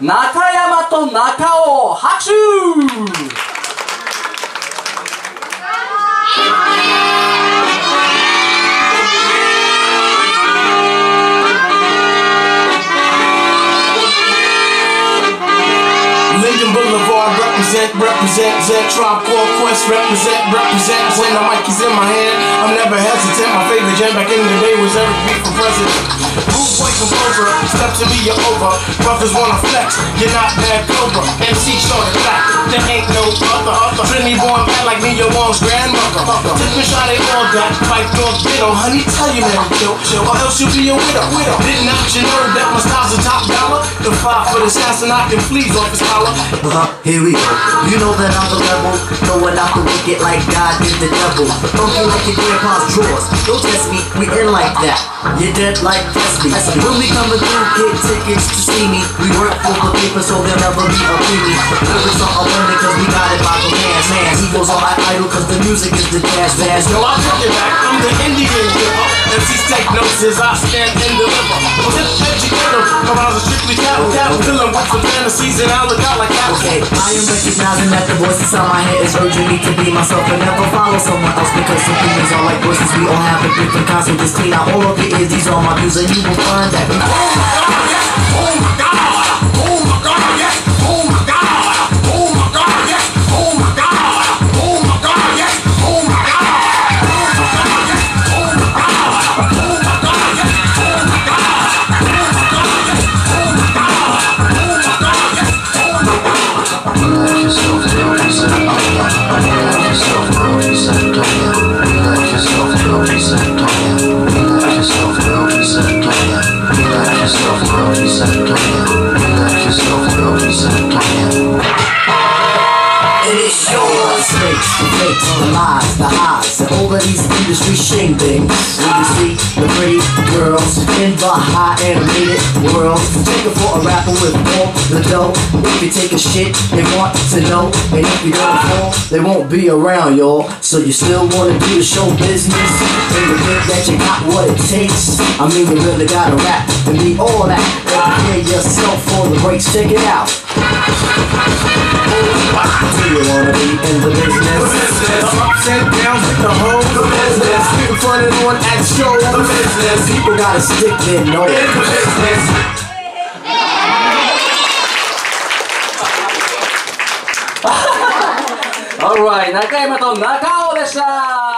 中山と中尾拍手 Lincoln Boulevard represent, represent, Zed Tribe Called Quest represent, represent. When the mic is in my hand, I'm never hesitant. My favorite jam back in the day was Eric B for president. Steps to be your over. Brothers wanna flex, you're not bad cobra. MC short and fat, there ain't no other. Trinity born bad like me, your mom's grandmother. Took me shot at all that, Phife Dawg widow. Honey, tell you man, chill, chill, or else you'll be a widow. Didn't you know that my style's a five for the assassin, I can please off his collar. Uh, here we go. You know that I'm the rebel, throwing out the wicked like God did the devil. Don't Funky like your grandpa's drawers. Don't test me, we in like that. You're dead like Tesby. When we coming through, get tickets to see me. We work for the paper, so they'll never be a preemie. Lyrics are abundant, cause we got it by the hands, man. Egos are my idol, cause the music is the jazz jazz. Yo, I took it back, I'm the Indian giver. MCs take notes as I stand and deliver. It educator? Come I was strictly cattle, some fantasies I look out like. Okay, I am recognizing that the voice inside my head is urging me to be myself and never follow someone else because opinions are like voices. We all have a different kind, so just clean out all of your ears. These are my views, and you will find that. The lies, the highs, and all of these industry things. When you see the pretty girls in the high animated world, take it for a rapper with all the dough. If you take a shit, they want to know. And if you don't fall, they won't be around, y'all. So you still wanna do the show business? And you think that you got what it takes? I mean, you really gotta rap and be all that. Prepare yourself for the breaks. Check it out. Do you wanna be in the business? The Ups and downs with the whole the business. People fronted on at shows. The business. People gotta stick their nose. In the business. Alright 中山と中尾でした